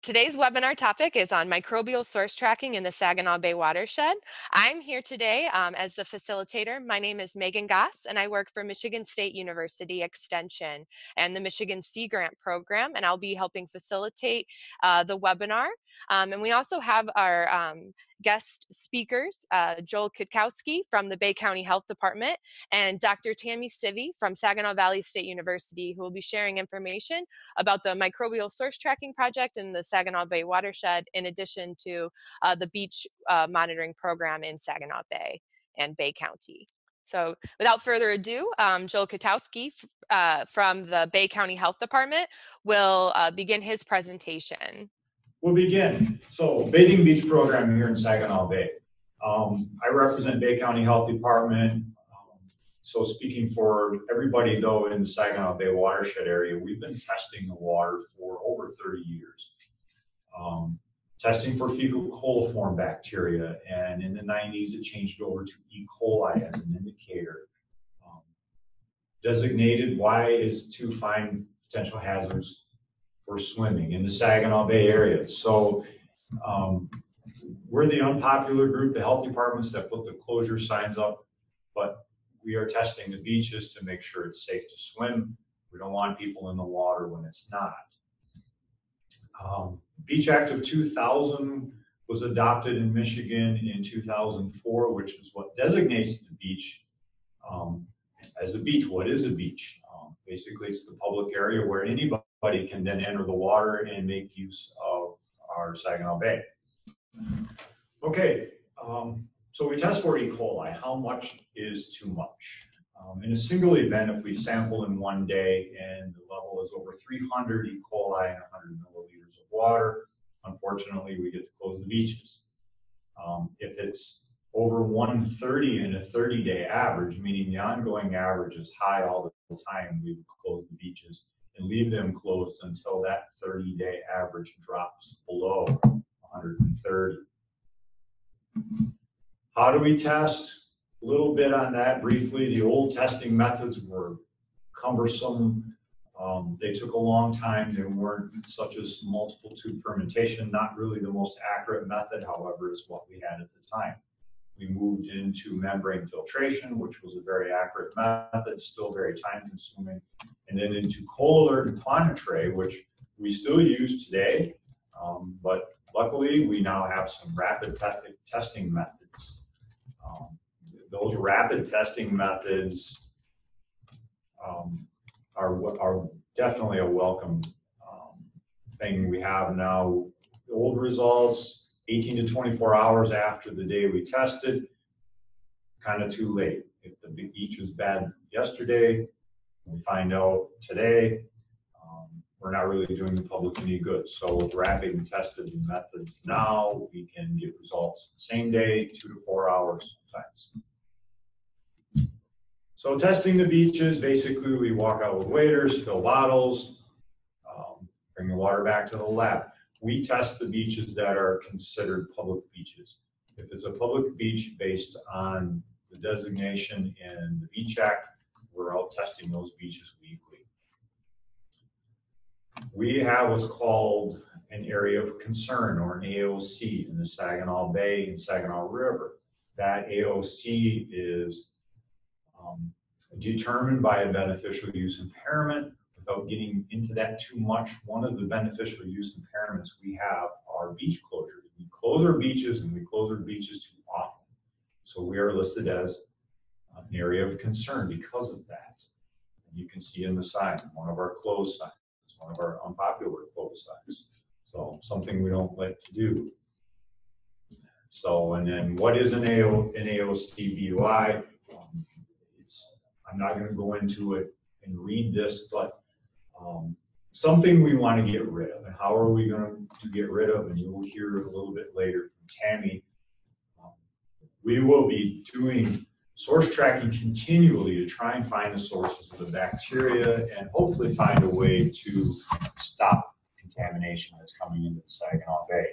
today's webinar topic is on microbial source tracking in the Saginaw Bay watershed. I'm here today um, as the facilitator. My name is Meaghan Gass, and I work for Michigan State University Extension and the Michigan Sea Grant Program, and I'll be helping facilitate uh, the webinar. Um, and we also have our um, guest speakers, uh, Joel Kwiatkowski from the Bay County Health Department and Dr. Tami Sivy from Saginaw Valley State University, who will be sharing information about the microbial source tracking project in the Saginaw Bay watershed, in addition to uh, the beach uh, monitoring program in Saginaw Bay and Bay County. So without further ado, um, Joel Kwiatkowski uh, from the Bay County Health Department will uh, begin his presentation. We'll begin. So bathing beach program here in Saginaw Bay. Um, I represent Bay County Health Department. Um, so speaking for everybody though in the Saginaw Bay watershed area, we've been testing the water for over 30 years. Um, testing for fecal coliform bacteria, and in the 90s it changed over to E. coli as an indicator. Um, designated Y is to find potential hazards for swimming in the Saginaw Bay area. So um, we're the unpopular group, the health departments that put the closure signs up, but we are testing the beaches to make sure it's safe to swim. We don't want people in the water when it's not. Um, Beach Act of 2000 was adopted in Michigan in 2004, which is what designates the beach um, as a beach. What is a beach? Basically, it's the public area where anybody can then enter the water and make use of our Saginaw Bay. Okay, um, so we test for E. coli. How much is too much? Um, in a single event, if we sample in one day and the level is over 300 E. coli in 100 milliliters of water, unfortunately, we get to close the beaches. Um, if it's over 130 in a 30 day average, meaning the ongoing average is high all the time, we would close the beaches and leave them closed until that 30 day average drops below 130. How do we test? A little bit on that briefly. The old testing methods were cumbersome. Um, they took a long time. They weren't such as multiple tube fermentation, not really the most accurate method, however, is what we had at the time. We moved into membrane filtration, which was a very accurate method, still very time consuming, and then into Colilert and Quanti-Tray, which we still use today, um, but luckily we now have some rapid te testing methods. Um, those rapid testing methods um, are, are definitely a welcome um, thing we have now. Old results 18 to 24 hours after the day we tested, kind of too late. If the beach was bad yesterday, we find out today, um, we're not really doing the public any good. So with rapid tested methods now, we can get results same day, two to four hours sometimes. So testing the beaches, basically we walk out with waders, fill bottles, um, bring the water back to the lab we test the beaches that are considered public beaches. If it's a public beach based on the designation in the Beach Act, we're out testing those beaches weekly. We have what's called an area of concern or an AOC in the Saginaw Bay and Saginaw River. That AOC is um, determined by a beneficial use impairment without getting into that too much, one of the beneficial use impairments we have are beach closures. We close our beaches and we close our beaches too often. So we are listed as an area of concern because of that. And you can see in the sign, one of our closed signs, one of our unpopular closed signs. So something we don't like to do. So, and then what is an, AO, BUI? Um, it's, I'm not going to go into it and read this, but um, something we want to get rid of. And how are we going to get rid of? And you will hear a little bit later from Tami. Um, we will be doing source tracking continually to try and find the sources of the bacteria and hopefully find a way to stop contamination that's coming into the Saginaw Bay.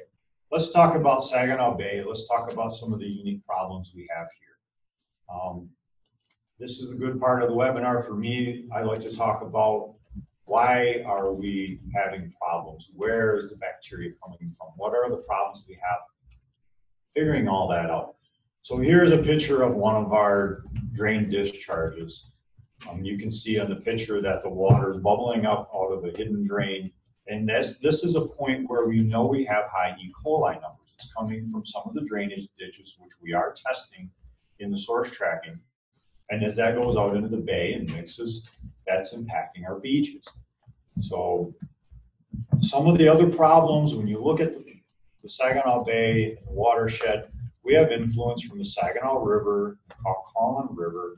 Let's talk about Saginaw Bay. Let's talk about some of the unique problems we have here. Um, this is a good part of the webinar for me. I like to talk about Why are we having problems? Where is the bacteria coming from? What are the problems we have? Figuring all that out. So here's a picture of one of our drain discharges. Um, you can see on the picture that the water is bubbling up out of the hidden drain. And this, this is a point where we know we have high E. coli numbers. It's coming from some of the drainage ditches, which we are testing in the source tracking. And as that goes out into the bay and mixes, that's impacting our beaches. So some of the other problems, when you look at the, the Saginaw Bay and the watershed, we have influence from the Saginaw River, the Kawkawlin River.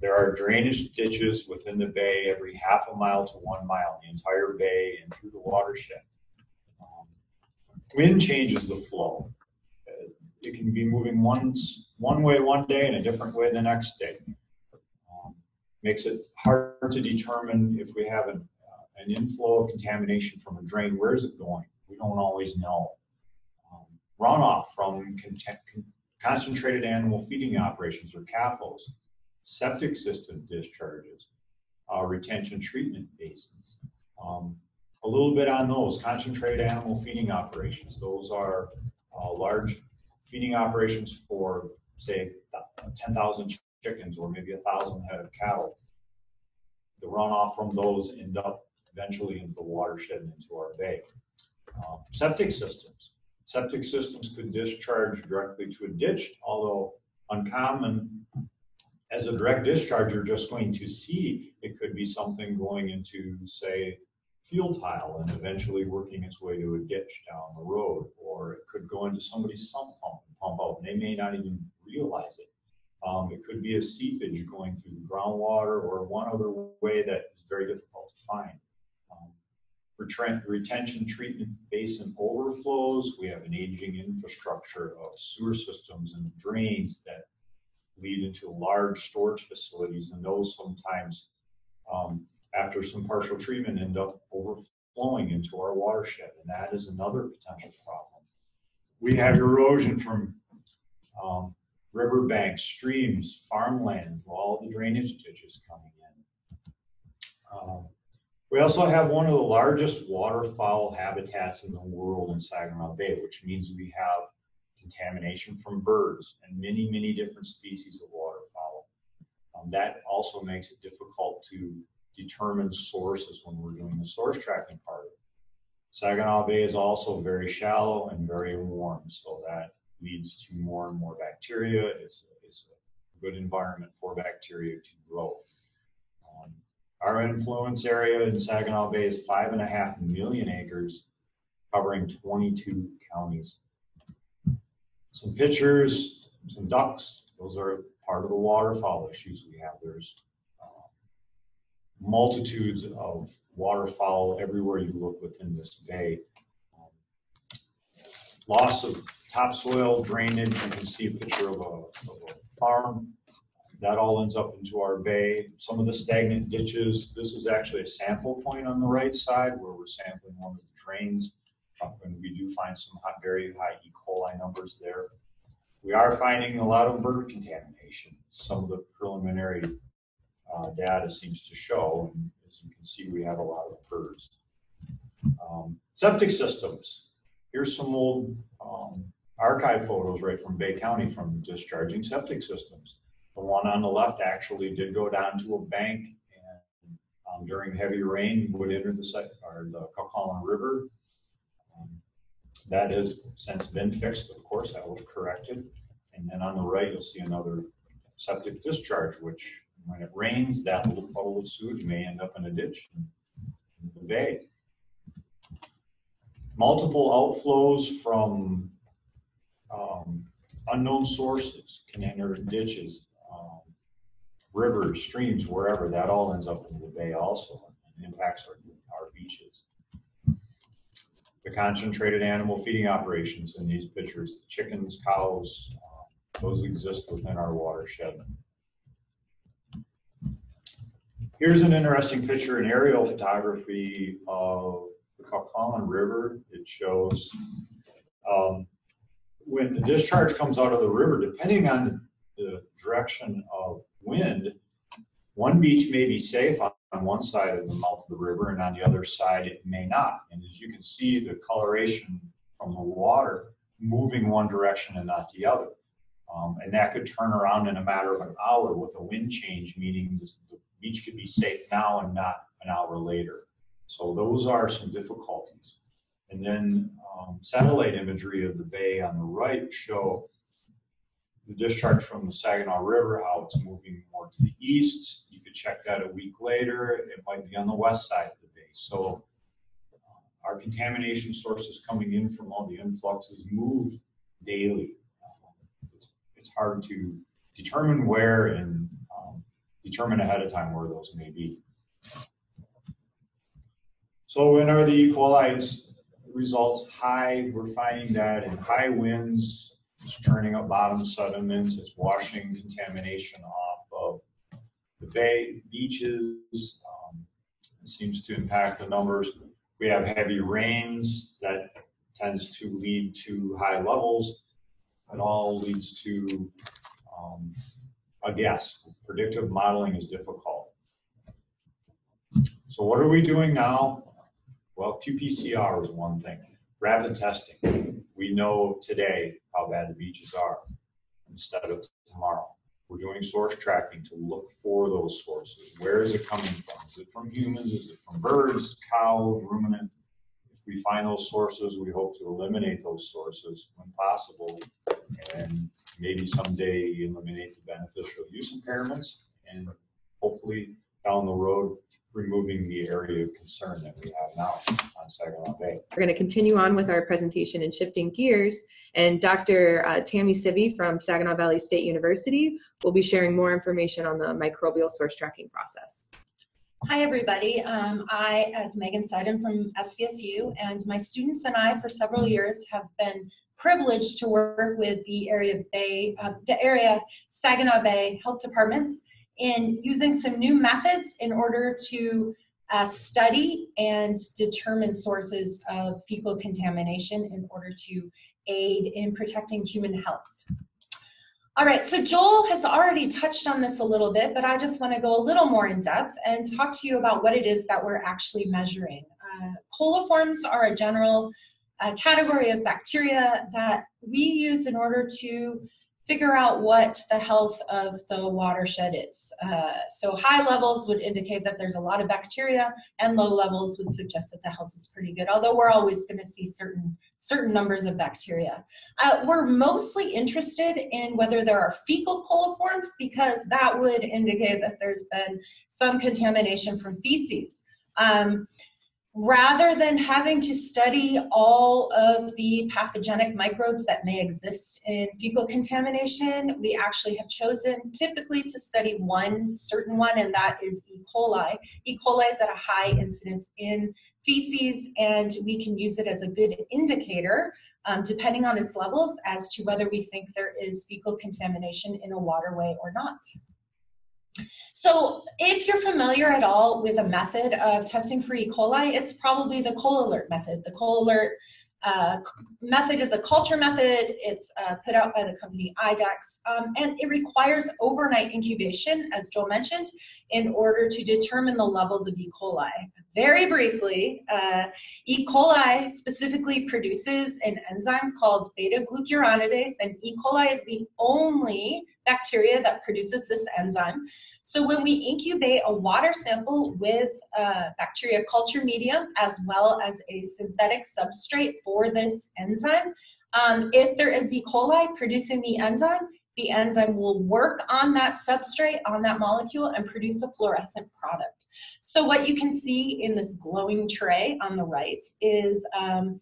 There are drainage ditches within the bay every half a mile to one mile, the entire bay and through the watershed. Um, wind changes the flow. It can be moving once one way one day and a different way the next day makes it hard to determine if we have an, uh, an inflow of contamination from a drain. Where is it going? We don't always know. Um, runoff from con- concentrated animal feeding operations or CAFOs, septic system discharges, uh, retention treatment basins. Um, a little bit on those concentrated animal feeding operations. Those are uh, large feeding operations for, say, 10,000 chickens or maybe a thousand head of cattle. The runoff from those end up eventually into the watershed and into our bay. Um, septic systems. Septic systems could discharge directly to a ditch, although uncommon as a direct discharge, you're just going to see it could be something going into, say, fuel tile and eventually working its way to a ditch down the road, or it could go into somebody's sump pump and pump out, and they may not even realize it. Um, it could be a seepage going through the groundwater or one other way that is very difficult to find. Um, retention treatment basin overflows. We have an aging infrastructure of sewer systems and drains that lead into large storage facilities, and those sometimes, um, after some partial treatment, end up overflowing into our watershed, and that is another potential problem. We have erosion from um, riverbanks, streams, farmland, all the drainage ditches coming in. Um, we also have one of the largest waterfowl habitats in the world in Saginaw Bay, which means we have contamination from birds and many, many different species of waterfowl. Um, that also makes it difficult to determine sources when we're doing the source tracking part. Saginaw Bay is also very shallow and very warm, so that leads to more and more bacteria. It's, it's a good environment for bacteria to grow. Um, our influence area in Saginaw Bay is five and a half million acres, covering 22 counties. Some pictures, some ducks, those are part of the waterfowl issues we have. There's uh, multitudes of waterfowl everywhere you look within this bay. Um, loss of topsoil drainage. You can see a picture of a, of a farm. That all ends up into our bay. Some of the stagnant ditches. This is actually a sample point on the right side where we're sampling one of the drains. And we do find some very high E. coli numbers there. We are finding a lot of bird contamination. Some of the preliminary uh, data seems to show, and as you can see, we have a lot of birds. Um, septic systems. Here's some old um, archive photos right from Bay County from discharging septic systems. The one on the left actually did go down to a bank and um, during heavy rain would enter the, or the Kawkawlin River. Um, that has since been fixed, of course, that was corrected. And then on the right, you'll see another septic discharge, which when it rains, that little puddle of sewage may end up in a ditch in the bay. Multiple outflows from um, unknown sources can enter ditches, um, rivers, streams, wherever. That all ends up in the bay also and impacts our, our beaches. The concentrated animal feeding operations in these pictures, the chickens, cows, uh, those exist within our watershed. Here's an interesting picture, an aerial photography of the Kawkawlin River. It shows um, when the discharge comes out of the river, depending on the direction of wind, one beach may be safe on on one side of the mouth of the river, and on the other side it may not. And as you can see, the coloration from the water moving one direction and not the other. Um, and that could turn around in a matter of an hour with a wind change, meaning the beach could be safe now and not an hour later. So those are some difficulties. And then um, satellite imagery of the bay on the right show the discharge from the Saginaw River, how it's moving more to the east. You could check that a week later. It might be on the west side of the bay. So uh, our contamination sources coming in from all the influxes move daily. Um, it's, it's, hard to determine where and um, determine ahead of time where those may be. So when are the E. coli results high? We're finding that in high winds, it's turning up bottom sediments. It's washing contamination off of the bay beaches. Um, it seems to impact the numbers. We have heavy rains that tends to lead to high levels. It all leads to um, a guess. Predictive modeling is difficult. So what are we doing now? Well, qPCR is one thing. Rapid testing. We know today how bad the beaches are instead of tomorrow. We're doing source tracking to look for those sources. Where is it coming from? Is it from humans? Is it from birds, cow, ruminant? If we find those sources, we hope to eliminate those sources when possible and maybe someday eliminate the beneficial use impairments and hopefully down the road removing the area of concern that we have now on Saginaw Bay. We're going to continue on with our presentation and shifting gears, and Dr. Uh, Tami Sivy from Saginaw Valley State University will be sharing more information on the microbial source tracking process. Hi, everybody. Um, I, as Meaghan said, am from SVSU, and my students and I, for several years, have been privileged to work with the area Bay, uh, the area Saginaw Bay health departments in using some new methods in order to uh, study and determine sources of fecal contamination in order to aid in protecting human health. All right, so Joel has already touched on this a little bit, but I just want to go a little more in depth and talk to you about what it is that we're actually measuring. Uh, coliforms are a general uh, category of bacteria that we use in order to figure out what the health of the watershed is. Uh, so high levels would indicate that there's a lot of bacteria, and low levels would suggest that the health is pretty good. Although we're always going to see certain certain numbers of bacteria. Uh, we're mostly interested in whether there are fecal coliforms because that would indicate that there's been some contamination from feces. Um, rather than having to study all of the pathogenic microbes that may exist in fecal contamination, we actually have chosen typically to study one certain one, and that is E. coli. E. coli is at a high incidence in feces, and we can use it as a good indicator, um, depending on its levels, as to whether we think there is fecal contamination in a waterway or not. So if you're familiar at all with a method of testing for E. coli, it's probably the Colilert method. The Colilert uh, method is a culture method. It's uh, put out by the company IDEXX, um, and it requires overnight incubation, as Joel mentioned, in order to determine the levels of E. coli. Very briefly, uh, E. coli specifically produces an enzyme called beta glucuronidase, and E. coli is the only bacteria that produces this enzyme. So when we incubate a water sample with a bacteria culture medium as well as a synthetic substrate for this enzyme, um, if there is E. coli producing the enzyme, the enzyme will work on that substrate, on that molecule, and produce a fluorescent product. So what you can see in this glowing tray on the right is um,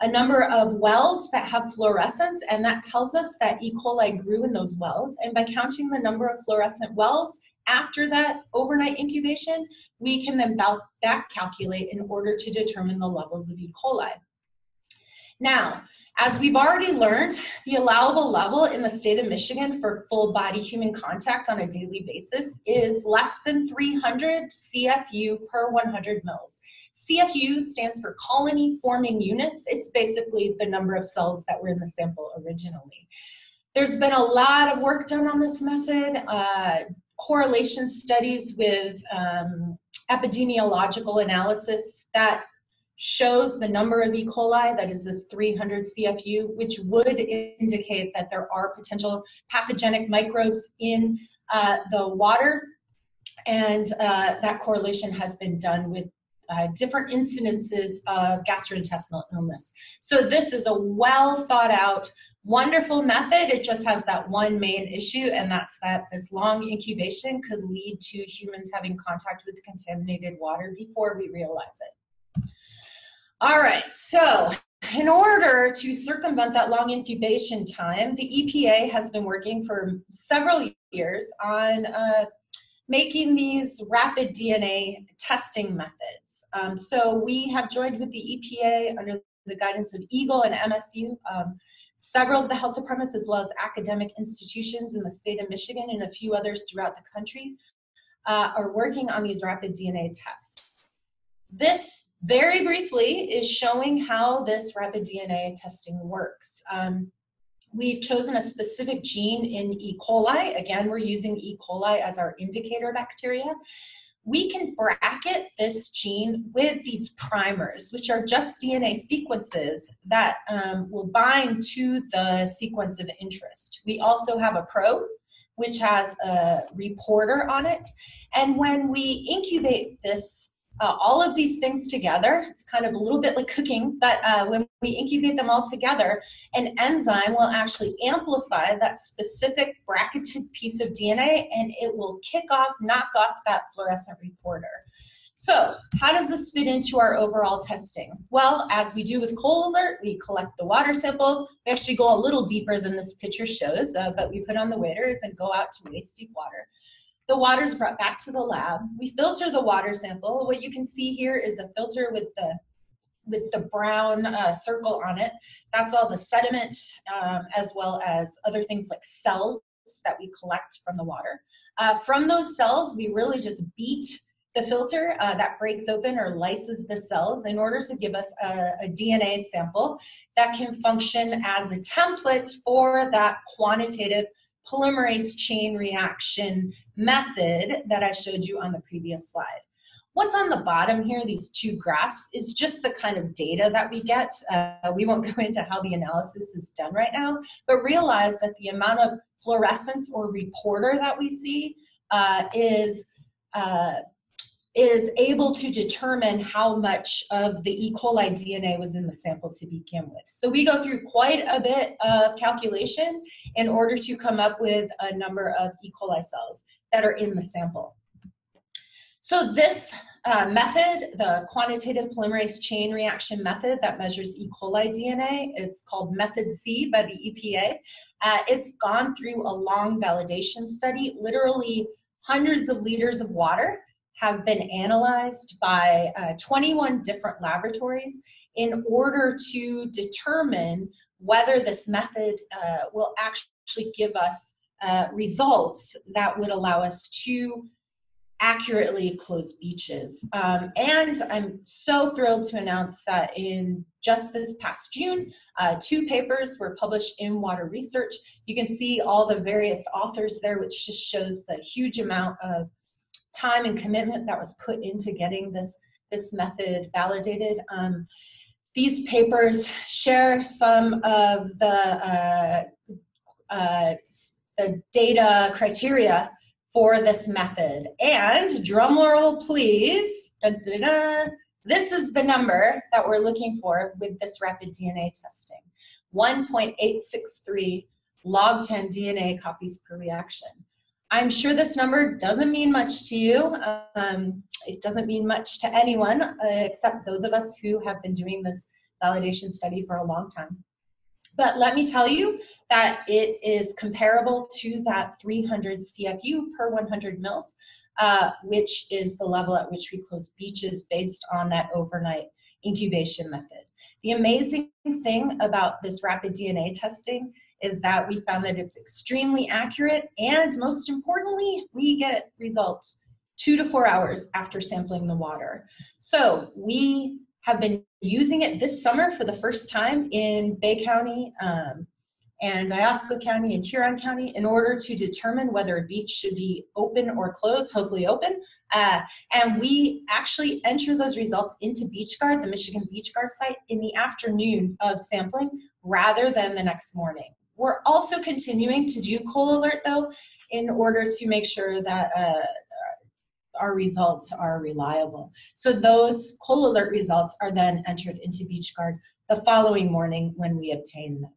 a number of wells that have fluorescence, and that tells us that E. coli grew in those wells. And by counting the number of fluorescent wells after that overnight incubation, we can then back calculate in order to determine the levels of E. coli. Now, as we've already learned, the allowable level in the state of Michigan for full body human contact on a daily basis is less than 300 CFU per 100 mils. CFU stands for colony forming units. It's basically the number of cells that were in the sample originally. There's been a lot of work done on this method. Uh, correlation studies with um, epidemiological analysis that shows the number of E. coli, that is this 300 CFU, which would indicate that there are potential pathogenic microbes in uh, the water. And uh, that correlation has been done with uh, different incidences of gastrointestinal illness. So this is a well thought out, wonderful method. It just has that one main issue, and that's that this long incubation could lead to humans having contact with contaminated water before we realize it. All right, so in order to circumvent that long incubation time, the EPA has been working for several years on uh, making these rapid DNA testing methods. Um, so we have joined with the EPA under the guidance of EGLE and MSU. Um, several of the health departments, as well as academic institutions in the state of Michigan and a few others throughout the country, uh, are working on these rapid DNA tests. This, very briefly, is showing how this rapid DNA testing works. Um, We've chosen a specific gene in E. coli. Again, we're using E. coli as our indicator bacteria. We can bracket this gene with these primers, which are just DNA sequences that um, will bind to the sequence of interest. We also have a probe, which has a reporter on it. And when we incubate this uh, all of these things together. It's kind of a little bit like cooking, but uh, when we incubate them all together, an enzyme will actually amplify that specific bracketed piece of DNA and it will kick off, knock off that fluorescent reporter. So, how does this fit into our overall testing? Well, as we do with Colilert, we collect the water sample. We actually go a little deeper than this picture shows, uh, but we put on the waders and go out to waist deep water. The water is brought back to the lab. We filter the water sample. What you can see here is a filter with the with the brown uh, circle on it. That's all the sediment um, as well as other things like cells that we collect from the water. Uh, from those cells, we really just beat the filter uh, that breaks open or lyses the cells in order to give us a, a, DNA sample that can function as a template for that quantitative polymerase chain reaction method that I showed you on the previous slide. What's on the bottom here, these two graphs, is just the kind of data that we get. Uh, we won't go into how the analysis is done right now, but realize that the amount of fluorescence or reporter that we see uh, is uh, is able to determine how much of the E. coli DNA was in the sample to begin with. So we go through quite a bit of calculation in order to come up with a number of E. coli cells that are in the sample. So this uh, method, the quantitative polymerase chain reaction method that measures E. coli DNA, it's called Method C by the EPA. Uh, it's gone through a long validation study, literally hundreds of liters of water have been analyzed by uh, 21 different laboratories in order to determine whether this method uh, will actually give us uh, results that would allow us to accurately close beaches. Um, and I'm so thrilled to announce that in just this past June, uh, two papers were published in Water Research. You can see all the various authors there, which just shows the huge amount of time and commitment that was put into getting this this method validated. Um, these papers share some of the uh, uh, the data criteria for this method. And drumroll please, dun, dun, dun, this is the number that we're looking for with this rapid DNA testing. 1.863 log 10 DNA copies per reaction. I'm sure this number doesn't mean much to you. Um, it doesn't mean much to anyone uh, except those of us who have been doing this validation study for a long time. But let me tell you that it is comparable to that 300 CFU per 100 mils, uh, which is the level at which we close beaches based on that overnight incubation method. The amazing thing about this rapid DNA testing is that we found that it's extremely accurate and most importantly, we get results two to four hours after sampling the water. So we have been using it this summer for the first time in Bay County, um, and Iosco County and Huron County in order to determine whether a beach should be open or closed, hopefully open. Uh, and we actually enter those results into BeachGuard, the Michigan BeachGuard site, in the afternoon of sampling rather than the next morning. We're also continuing to do Colilert though in order to make sure that uh, our results are reliable. So those Colilert results are then entered into BeachGuard the following morning when we obtain them.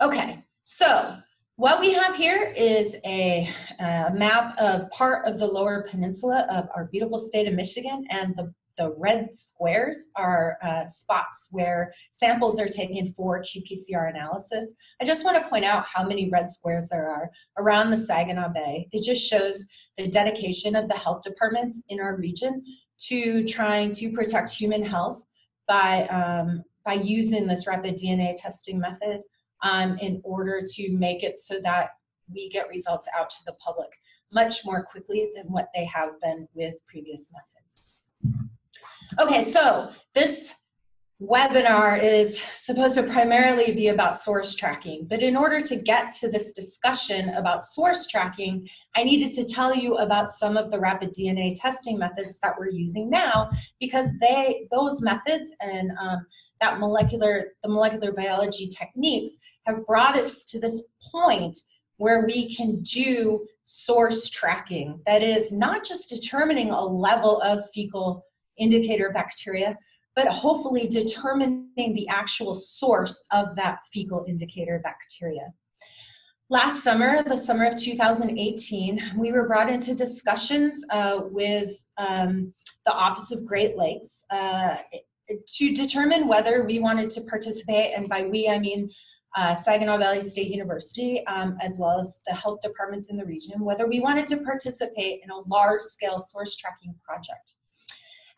Okay, so what we have here is a, a, map of part of the lower peninsula of our beautiful state of Michigan, and the, the red squares are uh, spots where samples are taken for qPCR analysis. I just want to point out how many red squares there are around the Saginaw Bay. It just shows the dedication of the health departments in our region to trying to protect human health by, um, by using this rapid DNA testing method um, in order to make it so that we get results out to the public much more quickly than what they have been with previous methods. Okay, so this webinar is supposed to primarily be about source tracking, but in order to get to this discussion about source tracking, I needed to tell you about some of the rapid DNA testing methods that we're using now because they those methods and um, that molecular the molecular biology techniques have brought us to this point where we can do source tracking. That is not just determining a level of fecal indicator bacteria, but hopefully determining the actual source of that fecal indicator bacteria. Last summer, the summer of 2018, we were brought into discussions uh, with um, the Office of Great Lakes uh, to determine whether we wanted to participate, and by we I mean uh, Saginaw Valley State University, um, as well as the health departments in the region, whether we wanted to participate in a large scale source tracking project.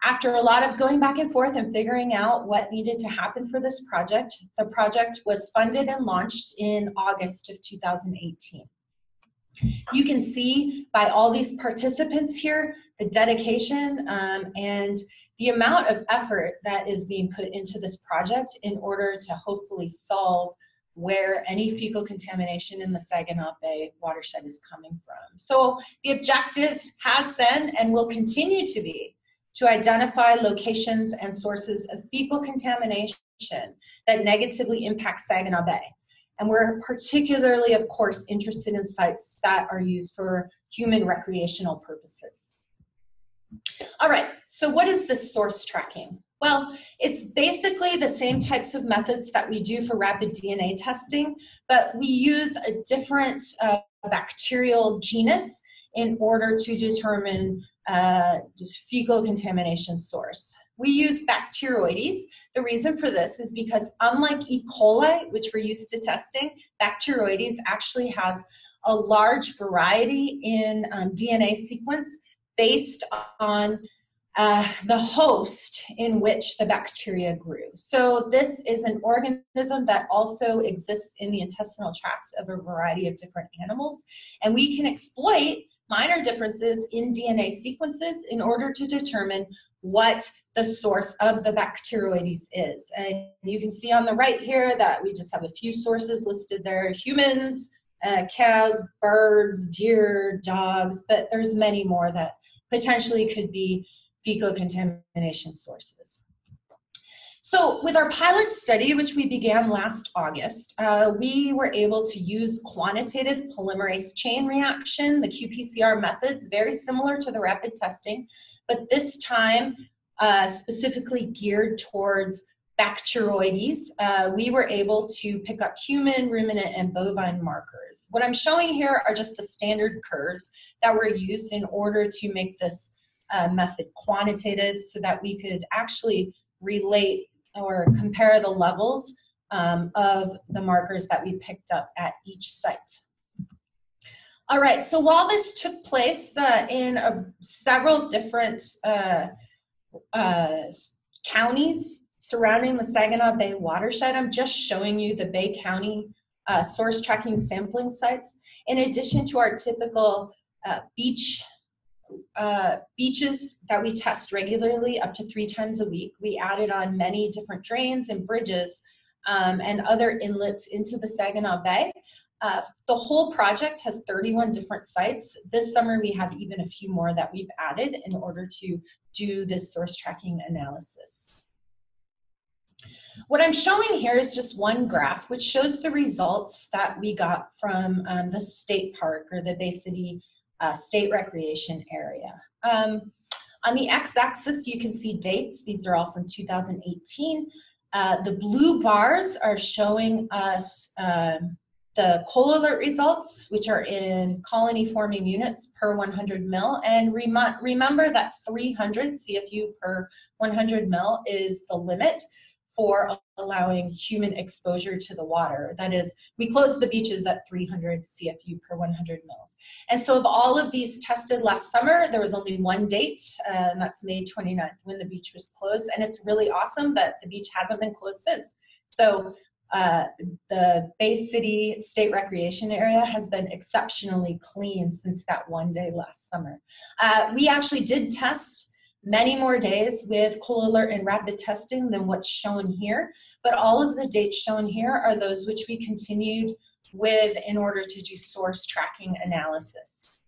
After a lot of going back and forth and figuring out what needed to happen for this project, the project was funded and launched in August of 2018. You can see by all these participants here the dedication um, and the amount of effort that is being put into this project in order to hopefully solve where any fecal contamination in the Saginaw Bay watershed is coming from. So the objective has been and will continue to be to identify locations and sources of fecal contamination that negatively impact Saginaw Bay. And we're particularly, of course, interested in sites that are used for human recreational purposes. All right, so what is this source tracking? Well, it's basically the same types of methods that we do for rapid DNA testing, but we use a different uh, bacterial genus in order to determine uh, fecal contamination source. We use Bacteroides. The reason for this is because unlike E. coli, which we're used to testing, Bacteroides actually has a large variety in um, DNA sequence based on uh, the host in which the bacteria grew. So this is an organism that also exists in the intestinal tract of a variety of different animals, and we can exploit minor differences in DNA sequences in order to determine what the source of the bacteroides is. And you can see on the right here that we just have a few sources listed there, humans, uh, cows, birds, deer, dogs, but there's many more that potentially could be fecal contamination sources. So with our pilot study, which we began last August, uh, we were able to use quantitative polymerase chain reaction, the qPCR methods, very similar to the rapid testing, but this time uh, specifically geared towards Bacteroides, uh, we were able to pick up human, ruminant, and bovine markers. What I'm showing here are just the standard curves that were used in order to make this uh, method quantitative so that we could actually relate or compare the levels um, of the markers that we picked up at each site. All right, so while this took place uh, in several different uh, uh, counties surrounding the Saginaw Bay watershed, I'm just showing you the Bay County uh, source tracking sampling sites. In addition to our typical uh, beach uh, beaches that we test regularly up to three times a week. We added on many different drains and bridges um, and other inlets into the Saginaw Bay. Uh, the whole project has 31 different sites. This summer, we have even a few more that we've added in order to do this source tracking analysis. What I'm showing here is just one graph, which shows the results that we got from um, the state park or the Bay City uh, State Recreation Area. Um, on the x-axis, you can see dates. These are all from 2018. Uh, the blue bars are showing us uh, the Colilert results, which are in colony forming units per 100 mil. And rem remember that 300 CFU per 100 mil is the limit for allowing human exposure to the water. That is, we closed the beaches at 300 CFU per 100 mils. And so of all of these tested last summer, there was only one date, uh, and that's May 29th when the beach was closed. And it's really awesome that the beach hasn't been closed since. So uh, the Bay City State Recreation Area has been exceptionally clean since that one day last summer. Uh, we actually did test many more days with Colilert and rapid testing than what's shown here, but all of the dates shown here are those which we continued with in order to do source tracking analysis.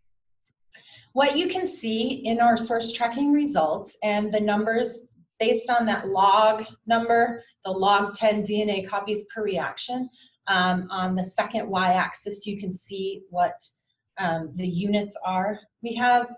What you can see in our source tracking results and the numbers based on that log number, the log 10 DNA copies per reaction. Um, on the second y-axis, you can see what um, the units are. We have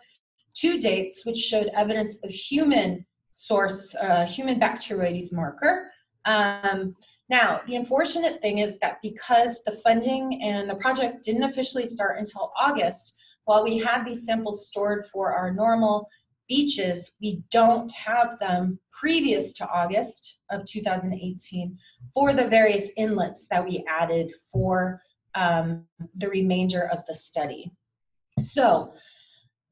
two dates which showed evidence of human source, uh, human Bacteroides marker. Um, now, the unfortunate thing is that because the funding and the project didn't officially start until August, while we had these samples stored for our normal beaches, we don't have them previous to August of 2018 for the various inlets that we added for um, the remainder of the study. So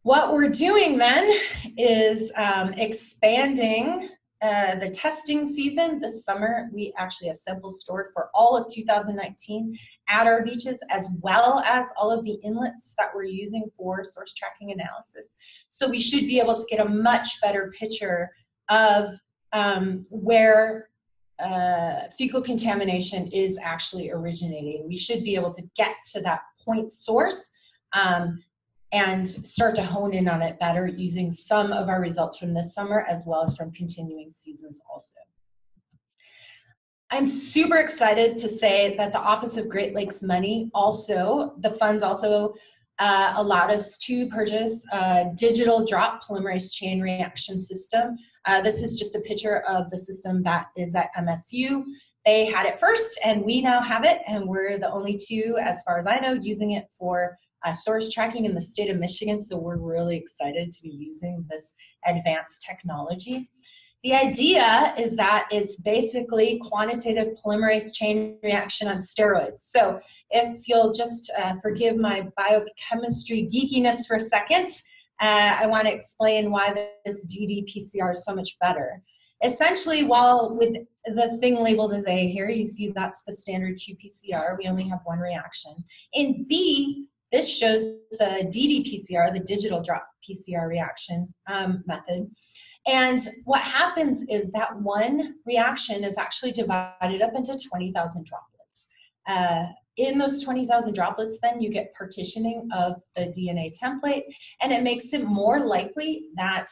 what we're doing then is um, expanding uh, the testing season this summer. We actually have samples stored for all of 2019 at our beaches, as well as all of the inlets that we're using for source tracking analysis. So we should be able to get a much better picture of um, where uh, fecal contamination is actually originating. We should be able to get to that point source um, and start to hone in on it better using some of our results from this summer as well as from continuing seasons also. I'm super excited to say that the Office of Great Lakes Money also, the funds also uh, allowed us to purchase a digital drop polymerase chain reaction system. Uh, this is just a picture of the system that is at MSU. They had it first, and we now have it, and we're the only two, as far as I know, using it for uh, source tracking in the state of Michigan, so we're really excited to be using this advanced technology. The idea is that it's basically quantitative polymerase chain reaction on steroids. So if you'll just uh, forgive my biochemistry geekiness for a second, uh, I want to explain why this ddPCR is so much better. Essentially, while with the thing labeled as A here, you see that's the standard qPCR. We only have one reaction. In B, this shows the ddPCR, the digital drop PCR reaction um, method. And what happens is that one reaction is actually divided up into 20,000 droplets. Uh, in those 20,000 droplets, then you get partitioning of the DNA template, and it makes it more likely that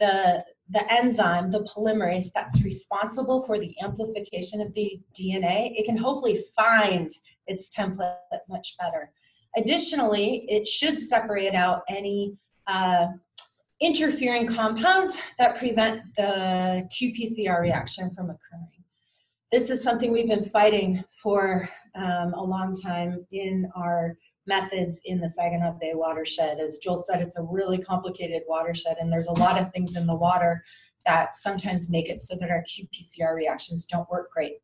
the, the enzyme, the polymerase that's responsible for the amplification of the DNA, it can hopefully find its template much better. Additionally, it should separate out any uh, interfering compounds that prevent the qPCR reaction from occurring. This is something we've been fighting for um, a long time in our methods in the Saginaw Bay watershed. As Joel said, it's a really complicated watershed, and there's a lot of things in the water that sometimes make it so that our qPCR reactions don't work great.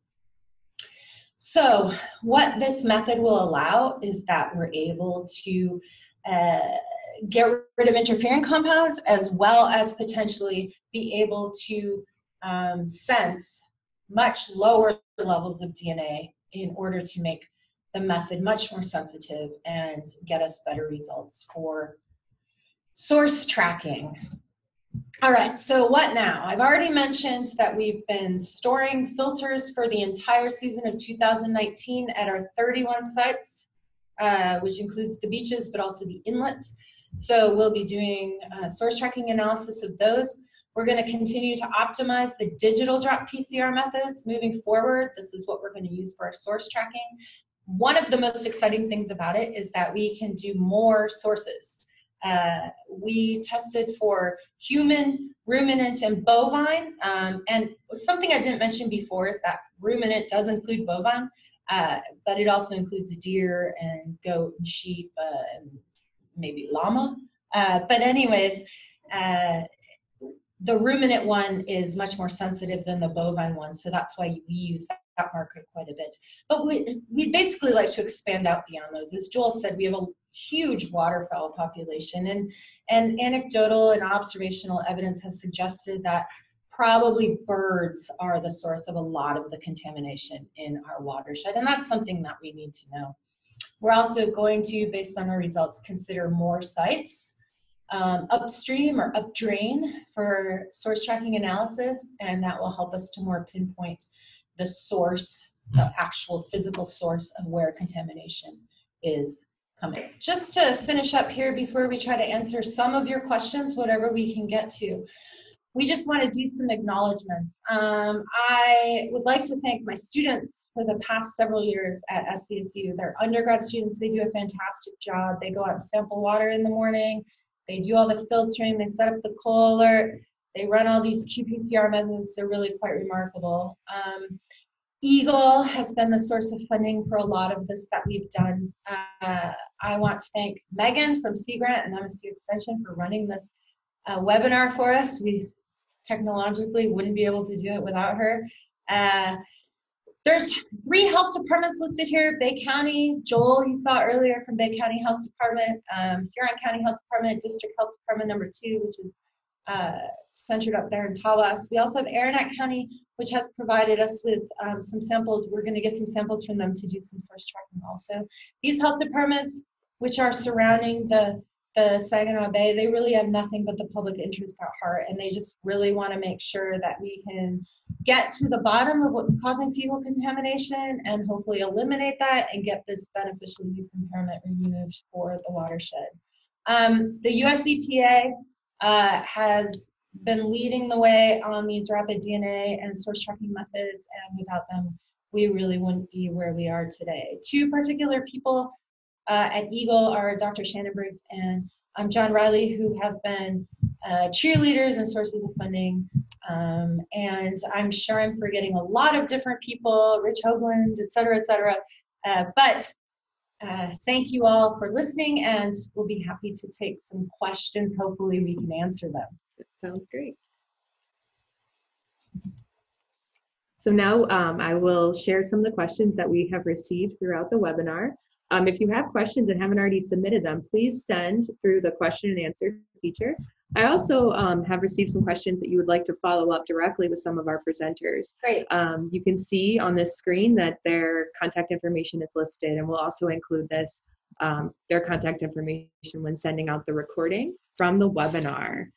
So, what this method will allow is that we're able to uh, get rid of interfering compounds as well as potentially be able to um, sense much lower levels of DNA in order to make the method much more sensitive and get us better results for source tracking. All right, so what now? I've already mentioned that we've been storing filters for the entire season of 2019 at our 31 sites, uh, which includes the beaches but also the inlets. So we'll be doing uh, source tracking analysis of those. We're going to continue to optimize the digital drop PCR methods moving forward. This is what we're going to use for our source tracking. One of the most exciting things about it is that we can do more sources. Uh, we tested for human, ruminant, and bovine. Um, and something I didn't mention before is that ruminant does include bovine, uh, but it also includes deer and goat and sheep uh, and maybe llama. Uh, but anyways, uh, the ruminant one is much more sensitive than the bovine one, so that's why we use that, market quite a bit. But we we basically like to expand out beyond those. As Joel said, we have a huge waterfowl population, and and anecdotal and observational evidence has suggested that probably birds are the source of a lot of the contamination in our watershed, and that's something that we need to know. We're also going to, based on our results, consider more sites um, upstream or up drain for source tracking analysis, and that will help us to more pinpoint the source, the actual physical source of where contamination is coming. Just to finish up here before we try to answer some of your questions, whatever we can get to, we just want to do some acknowledgments. Um, I would like to thank my students for the past several years at SVSU. They're undergrad students, they do a fantastic job. They go out and sample water in the morning, they do all the filtering, they set up the Colilert, they run all these qPCR methods. They're really quite remarkable. Um, EGLE has been the source of funding for a lot of this that we've done. Uh, I want to thank Meaghan from Sea Grant and MSU Extension for running this uh, webinar for us. We technologically wouldn't be able to do it without her. Uh, there's three health departments listed here. Bay County, Joel, you saw earlier from Bay County Health Department, um, Huron County Health Department, District Health Department number two, which is uh, centered up there in Tawas. We also have Arenac County, which has provided us with um, some samples. We're going to get some samples from them to do some source tracking also. These health departments, which are surrounding the the Saginaw Bay, they really have nothing but the public interest at heart, and they just really want to make sure that we can get to the bottom of what's causing fecal contamination and hopefully eliminate that and get this beneficial use impairment removed for the watershed. Um, the US EPA uh, has been leading the way on these rapid DNA and source tracking methods, and without them, we really wouldn't be where we are today. Two particular people uh, at EGLE are Dr. Shannon Briggs and um, John Riley, who have been uh, cheerleaders and sources of funding. Um, and I'm sure I'm forgetting a lot of different people, Rich Hoagland, et cetera, et cetera. Uh, but uh, thank you all for listening, and we'll be happy to take some questions. Hopefully, we can answer them. That sounds great. So now um, I will share some of the questions that we have received throughout the webinar. Um, if you have questions and haven't already submitted them, please send through the question and answer feature. I also um, have received some questions that you would like to follow up directly with some of our presenters. Great. Um, you can see on this screen that their contact information is listed, and we'll also include this, um, their contact information when sending out the recording from the webinar.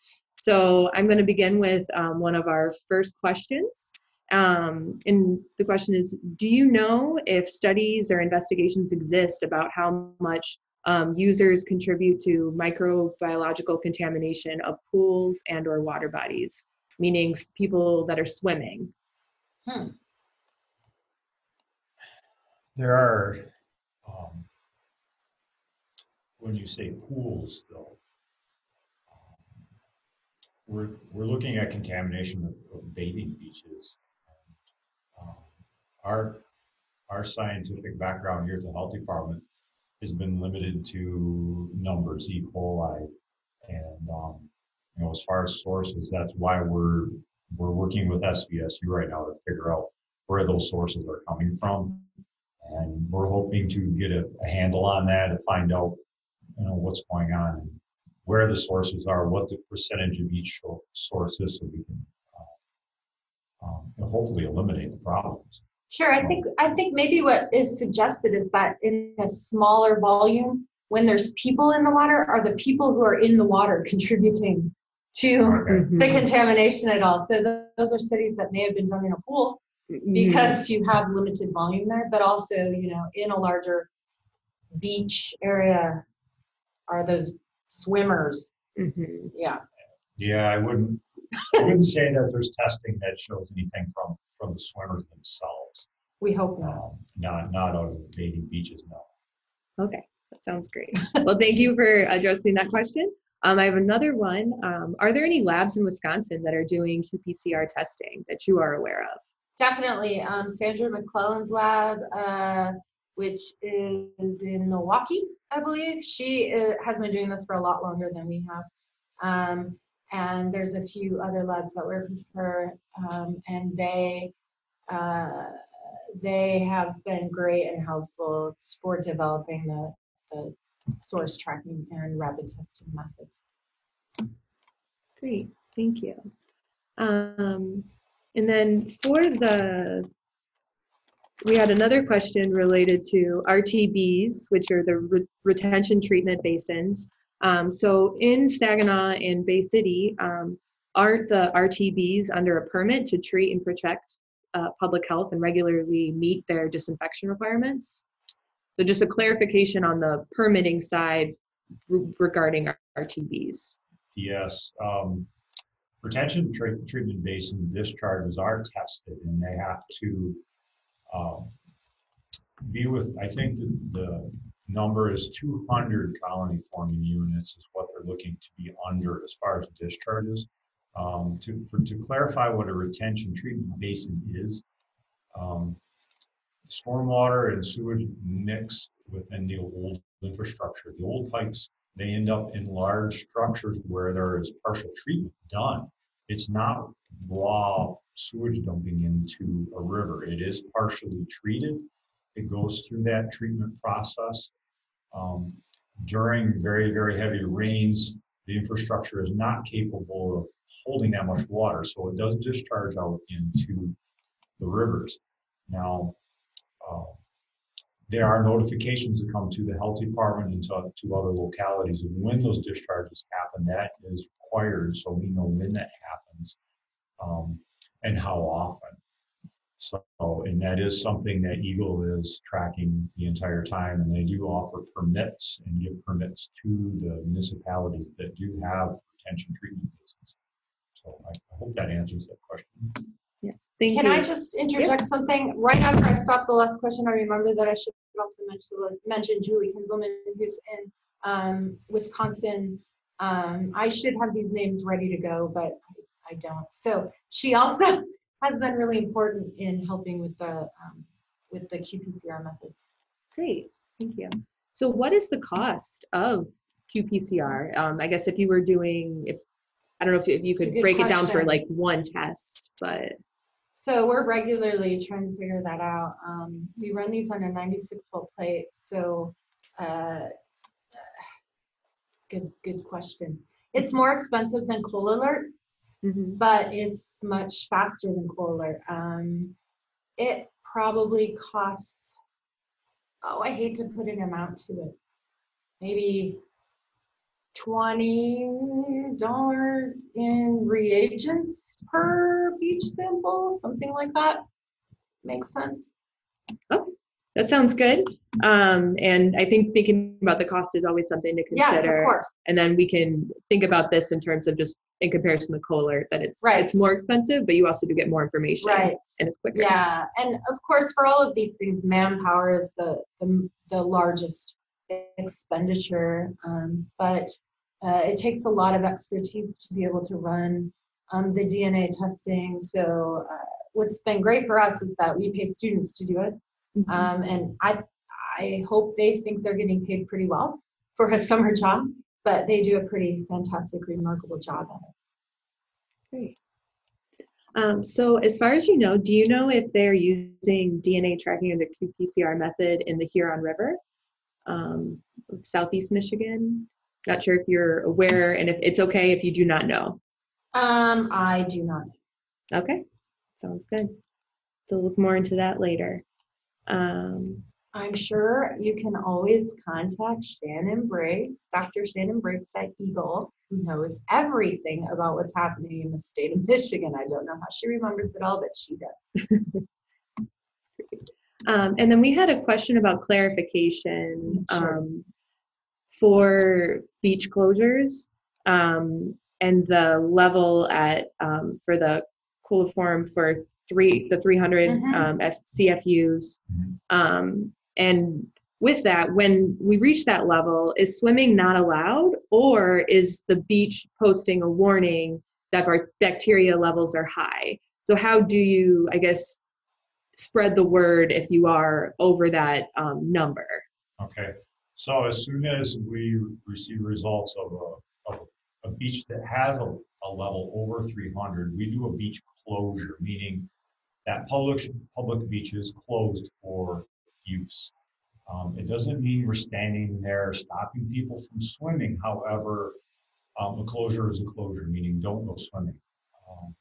So I'm going to begin with um, one of our first questions. Um, and the question is Do you know if studies or investigations exist about how much um, users contribute to microbiological contamination of pools and or water bodies meaning people that are swimming Hmm. There are, um, when you say pools though, um, we're, we're looking at contamination of, of bathing beaches. Um, Our, our scientific background here at the health department has been limited to numbers, E. coli. And, um, you know, as far as sources, that's why we're, we're working with SVSU right now to figure out where those sources are coming from. And we're hoping to get a, a handle on that to find out, you know, what's going on and where the sources are, what the percentage of each source is so we can uh, um, hopefully eliminate the problems. Sure. I think I think maybe what is suggested is that in a smaller volume, when there's people in the water, are the people who are in the water contributing to Okay. the contamination at all. So th- those are studies that may have been done in a pool because you have limited volume there, but also, you know, in a larger beach area are those swimmers. Mhm. Yeah. Yeah, I wouldn't, I wouldn't say that there's testing that shows anything from, from the swimmers themselves. We hope not. Um, Not, not out of the bathing beaches, no. Okay, that sounds great. Well, thank you for addressing that question. Um, I have another one. Um, are there any labs in Wisconsin that are doing qPCR testing that you are aware of? Definitely. Um, Sandra McLellan's lab, uh, which is in Milwaukee, I believe. She uh, has been doing this for a lot longer than we have. Um, and there's a few other labs that work with her, um, and they uh, they have been great and helpful for developing the, the source tracking and rapid testing methods. Great, thank you. Um, and then for the, we had another question related to RTBs, which are the re- retention treatment basins. Um, so in Saginaw and Bay City, um, aren't the RTBs under a permit to treat and protect uh, public health and regularly meet their disinfection requirements? So just a clarification on the permitting side re- regarding RTBs. Yes, um, retention tre- treatment basin discharges are tested and they have to, um, be with, I think the, the number is two hundred colony forming units is what they're looking to be under as far as discharges. Um, to, for, to clarify what a retention treatment basin is, um, stormwater and sewage mix within the old infrastructure. The old pipes they end up in large structures where there is partial treatment done. It's not raw sewage dumping into a river. It is partially treated. It goes through that treatment process. Um, during very, very heavy rains, the infrastructure is not capable of holding that much water, so it does discharge out into the rivers. Now, uh, there are notifications that come to the health department and to, to other localities and when those discharges happen that is required so we know when that happens um, and how often so and that is something that EGLE is tracking the entire time and they do offer permits and give permits to the municipalities that do have retention treatment basins so i, I hope that answers that question Yes, thank Can you. I just interject something? Right after I stopped the last question, I remember that I should also mention, mention Julie Kinzelman, who's in um, Wisconsin. Um, I should have these names ready to go, but I, I don't. So she also has been really important in helping with the um, with the qPCR methods. Great, thank you. So what is the cost of qPCR? Um, I guess if you were doing, if, I don't know if you- if you could break it down for like one test, but, So we're regularly trying to figure that out. Um, we run these on a 96 volt plate, so uh, good good question. It's more expensive than Colilert, Mhm. but it's much faster than Alert. Um, it probably costs. Oh, I hate to put an amount to it. Maybe twenty dollars in reagents per beach sample, something like that. Makes sense. that sounds good. Um, and I think thinking about the cost is always something to consider. Yes, of course. And then we can think about this in terms of just in comparison to Kohler, that it's, Right. it's more expensive, but you also do get more information. Right. And it's quicker. Yeah, and of course, for all of these things, manpower is the the, the largest expenditure. Um, but uh, it takes a lot of expertise to be able to run um, the DNA testing. So uh, what's been great for us is that we pay students to do it, Mhm. um, and I I hope they think they're getting paid pretty well for a summer job. But they do a pretty fantastic, remarkable job at it. Great. Um, so as far as you know, do you know if they're using DNA tracking in the qPCR method in the Huron River, um, Southeast Michigan? Not sure if you're aware and if it's okay if you do not know. Um, I do not. Okay, sounds good. So look more into that later. Um, I'm sure you can always contact Shannon Briggs, Dr. Shannon Briggs at EGLE, who knows everything about what's happening in the state of Michigan. I don't know how she remembers it all, but she does. Um, and then we had a question about clarification Sure. um, for beach closures um, and the level at um, for the coliform for three the 300 Mhm. um, CFUs. Mhm. Um, and with that, when we reach that level, is swimming not allowed, or is the beach posting a warning that our bacteria levels are high? So how do you, I guess, spread the word if you are over that um, number? Okay, so as soon as we receive results of a, of a beach that has a, a level over three hundred, we do a beach closure, meaning that public, public beach is closed for use. Um, it doesn't mean we're standing there stopping people from swimming, however, um, a closure is a closure, meaning don't go swimming. Um,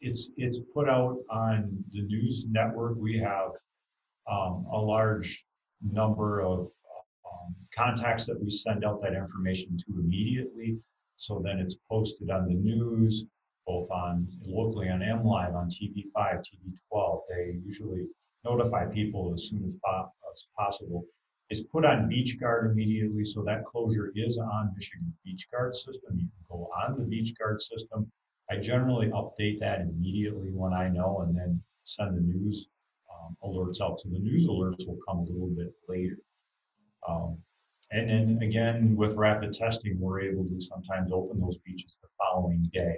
It's, it's put out on the news network, we have, um, a large number of um, contacts that we send out that information to immediately. So then it's posted on the news, both on locally on MLive, on TV5, TV12. They usually notify people as soon as, po- as possible. It's put on Beach Guard immediately, so that closure is on Michigan Beach Guard system. You can go on the Beach Guard system. I generally update that immediately when I know and then send the news um, alerts out. So the news alerts will come a little bit later. Um, and then again, with rapid testing, we're able to sometimes open those beaches the following day,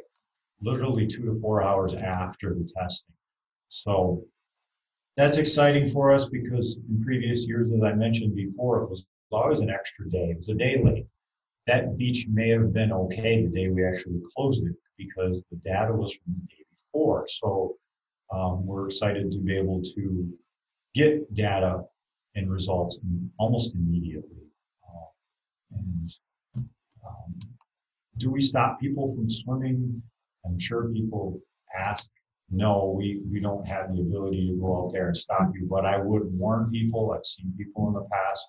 literally two to four hours after the testing. So that's exciting for us because in previous years, as I mentioned before, it was always an extra day. It was a day late. That beach may have been okay the day we actually closed it because the data was from the day before. So um, we're excited to be able to get data and results in, almost immediately. Uh, and um, do we stop people from swimming? I'm sure people ask. No, we, we don't have the ability to go out there and stop you, but I would warn people. I've seen people in the past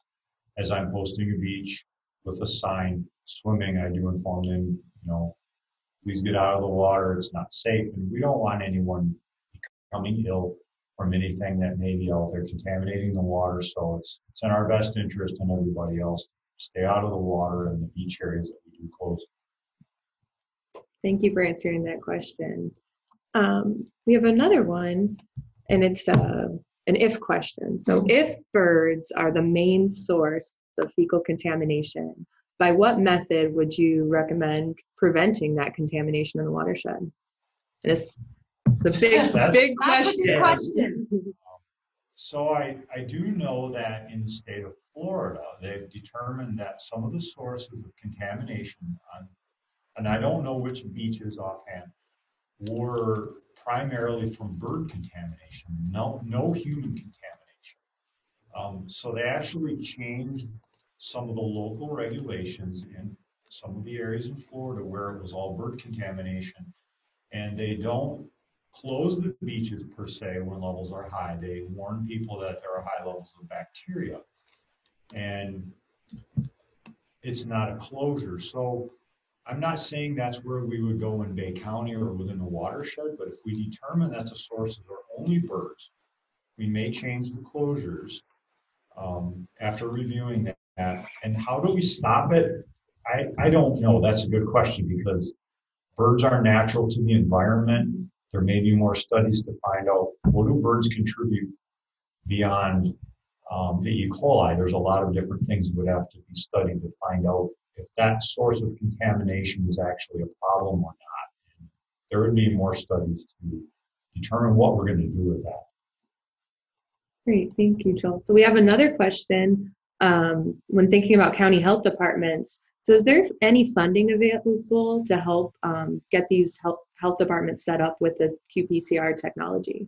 as I'm posting a beach with a sign swimming. I do inform them, you know, please get out of the water. It's not safe. And we don't want anyone becoming ill from anything that may be out there contaminating the water. So it's, it's in our best interest and everybody else stay out of the water and the beach areas that we do close. Thank you for answering that question. Um, we have another one, and it's uh, an if question. So, if birds are the main source of fecal contamination, by what method would you recommend preventing that contamination in the watershed? And it's the big, That's- big That's a question. good question. So I, I do know that in the state of Florida, they've determined that some of the sources of contamination on, and I don't know which beaches offhand, were primarily from bird contamination, no, no human contamination. Um, so they actually changed some of the local regulations in some of the areas in Florida where it was all bird contamination. And they don't close the beaches per se when levels are high. They warn people that there are high levels of bacteria. And it's not a closure. So I'm not saying that's where we would go in Bay County or within the watershed, but if we determine that the sources are only birds, we may change the closures um, after reviewing that. And how do we stop it? I, I don't know. That's a good question because birds are natural to the environment. There may be more studies to find out what do birds contribute beyond um, the E. coli. There's a lot of different things that would have to be studied to find out if that source of contamination is actually a problem or not. And there would be more studies to determine what we're going to do with that. Great, thank you, Joel. So we have another question. Um, when thinking about county health departments, so is there any funding available to help um, get these health, health departments set up with the qPCR technology?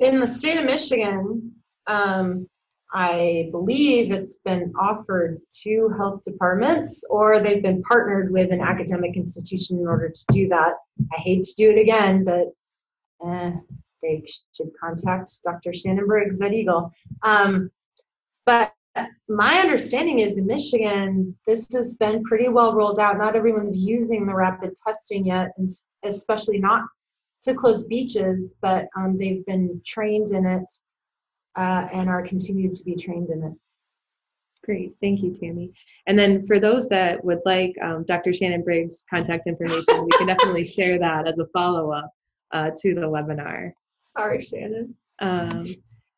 In the state of Michigan, um, I believe it's been offered to health departments or they've been partnered with an academic institution in order to do that. I hate to do it again, but eh, they should contact Dr. Shannon Briggs at EGLE. Um, but my understanding is in Michigan, this has been pretty well rolled out. Not everyone's using the rapid testing yet, especially not to close beaches, but um, they've been trained in it uh, and are continued to be trained in it. Great, thank you, Tami. And then for those that would like um, Dr. Shannon Briggs' contact information, we can definitely share that as a follow up uh, to the webinar. Sorry, Shannon. Um,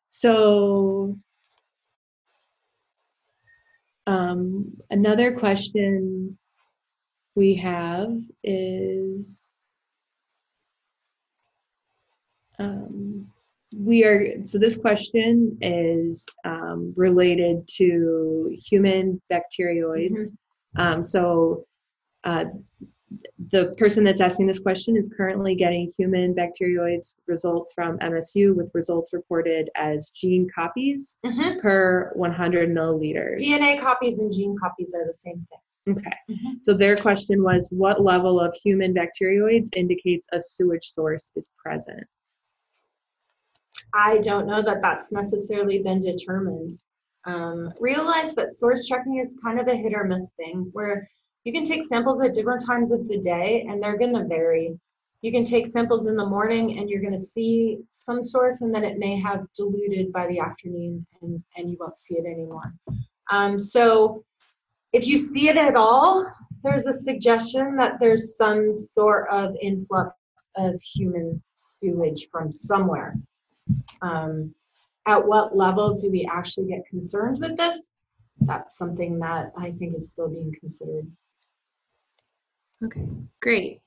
so um, another question we have is um, we are so this question is um, related to human Bacteroides Mm-hmm. Um, so uh, the person that's asking this question is currently getting human Bacteroides results from MSU with results reported as gene copies mm-hmm. per 100 milliliters. DNA copies and gene copies are the same thing. Okay. Mm-hmm. So their question was what level of human Bacteroides indicates a sewage source is present? I don't know that that's necessarily been determined. Um, realize that source tracking is kind of a hit or miss thing where you can take samples at different times of the day and they're going to vary. You can take samples in the morning and you're going to see some source and then it may have diluted by the afternoon and, and you won't see it anymore. Um, so if you see it at all, there's a suggestion that there's some sort of influx of human sewage from somewhere. Um, at what level do we actually get concerned with this? That's something that I think is still being considered. Okay, great.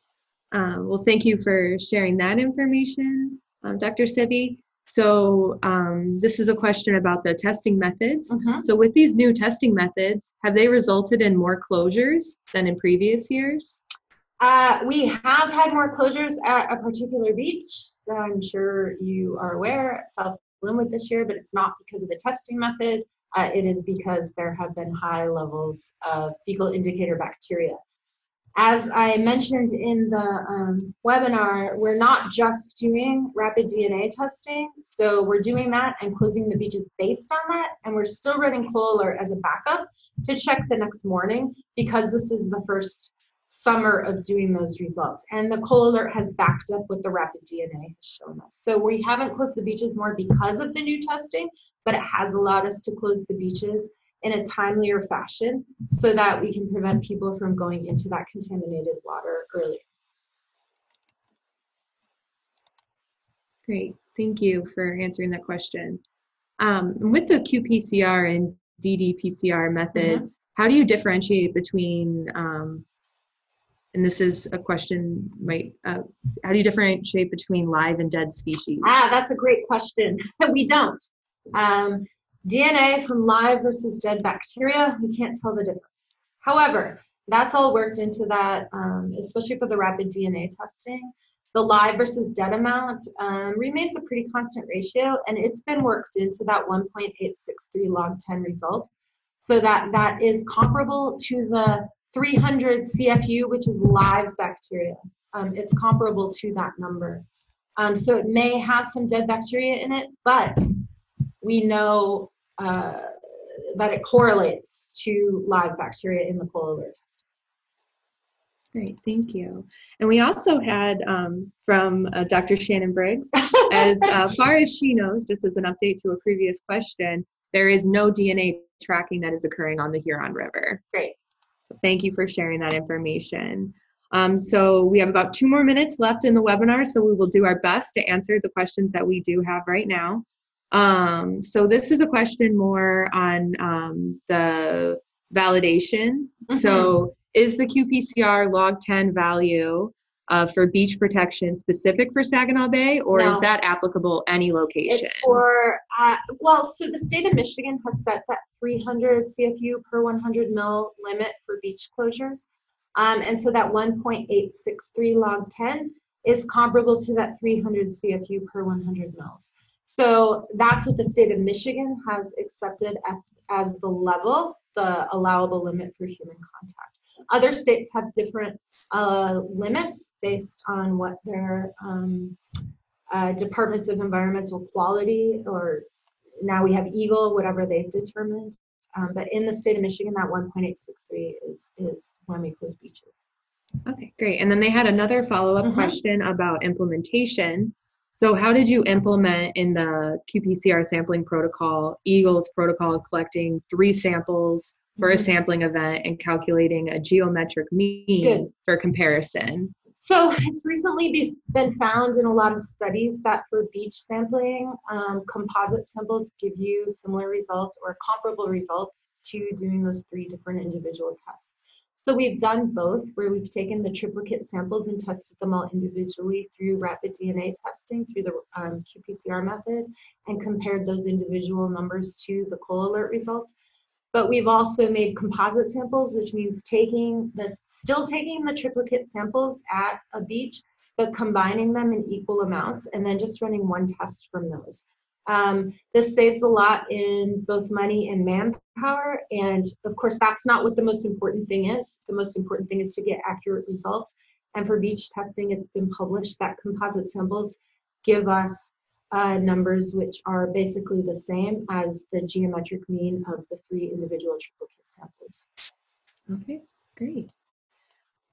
Um, well, thank you for sharing that information, um, Dr. Sivy. So um, this is a question about the testing methods. Mm-hmm. So with these new testing methods, have they resulted in more closures than in previous years? Uh, we have had more closures at a particular beach I'm sure you are aware South Glenwood this year, but it's not because of the testing method. Uh, it is because there have been high levels of fecal indicator bacteria as I mentioned in the um, webinar, we're not just doing rapid DNA testing. So we're doing that and closing the beaches based on that. And we're still running Colilert as a backup to check the next morning because this is the first summer of doing those results. And the Colilert has backed up what the rapid DNA has shown us. So we haven't closed the beaches more because of the new testing, but it has allowed us to close the beaches in a timelier fashion so that we can prevent people from going into that contaminated water earlier. Great, thank you for answering that question. Um, with the qPCR and ddPCR methods, mm-hmm. how do you differentiate between, um, and this is a question, might, uh, how do you differentiate between live and dead species? Ah, that's a great question. we don't. Um, DNA from live versus dead bacteria, we can't tell the difference. However, that's all worked into that, um, especially for the rapid DNA testing. The live versus dead amount um, remains a pretty constant ratio, and it's been worked into that 1.863 log 10 result. So that that is comparable to the 300 CFU, which is live bacteria. Um, it's comparable to that number. Um, so it may have some dead bacteria in it, but we know uh, that it correlates to live bacteria in the Colilert test. Great, thank you. And we also had um, from uh, Dr. Shannon Briggs, as uh, far as she knows, just as an update to a previous question, there is no DNA tracking that is occurring on the Huron River. Great. Thank you for sharing that information. Um, so we have about two more minutes left in the webinar, so we will do our best to answer the questions that we do have right now. Um, so this is a question more on um, the validation. Mm-hmm. So is the qPCR log 10 value uh, for beach protection specific for Saginaw Bay, or no. is that applicable any location? It's for uh, well, so the state of Michigan has set that 300 CFU per 100 mil limit for beach closures, um, and so that 1.863 log 10 is comparable to that 300 CFU per 100 mils. So that's what the state of Michigan has accepted as the level, the allowable limit for human contact. Other states have different uh, limits based on what their um, uh, departments of environmental quality, or now we have EGLE, whatever they've determined. Um, but in the state of Michigan, that 1.863 is is when we close beaches. Okay, great. And then they had another follow-up Mhm. question about implementation. So how did you implement in the QPCR sampling protocol, EGLE's protocol of collecting three samples for a sampling event and calculating a geometric mean Good. for comparison? So it's recently be- been found in a lot of studies that for beach sampling, um, composite samples give you similar results or comparable results to doing those three different individual tests. So we've done both, where we've taken the triplicate samples and tested them all individually through rapid DNA testing through the um, qPCR method and compared those individual numbers to the Colilert results. But we've also made composite samples, which means taking this, still taking the triplicate samples at a beach, but combining them in equal amounts and then just running one test from those. Um, this saves a lot in both money and manpower. And of course, that's not what the most important thing is. The most important thing is to get accurate results. And for beach testing, it's been published that composite samples give us uh, numbers which are basically the same as the geometric mean of the three individual triple triplicate samples. Okay, great.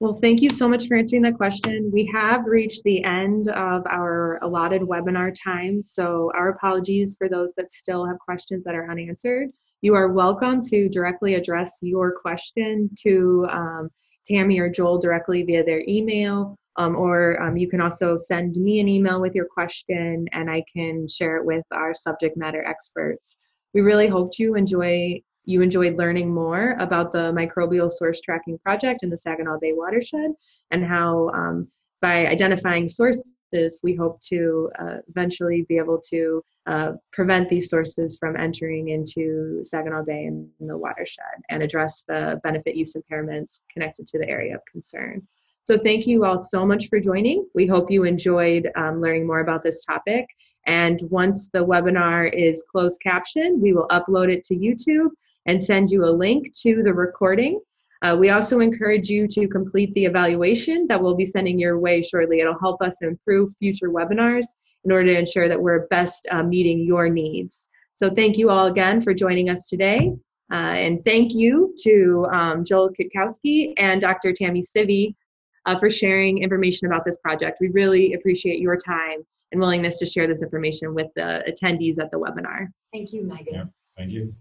Well, thank you so much for answering that question. We have reached the end of our allotted webinar time, so our apologies for those that still have questions that are unanswered. You are welcome to directly address your question to um, Tami or Joel directly via their email, um, or um, you can also send me an email with your question and I can share it with our subject matter experts. We really hope you enjoy you enjoyed learning more about the microbial source tracking project in the Saginaw Bay watershed and how um, by identifying sources, we hope to uh, eventually be able to uh, prevent these sources from entering into Saginaw Bay and the watershed and address the benefit use impairments connected to the area of concern. So thank you all so much for joining. We hope you enjoyed um, learning more about this topic. And once the webinar is closed captioned, we will upload it to YouTube and send you a link to the recording. Uh, we also encourage you to complete the evaluation that we'll be sending your way shortly. It'll help us improve future webinars in order to ensure that we're best uh, meeting your needs. So thank you all again for joining us today. Uh, and thank you to um, Joel Kwiatkowski and Dr. Tami Sivy uh, for sharing information about this project. We really appreciate your time and willingness to share this information with the attendees at the webinar. Thank you, Meaghan. Yeah. Thank you.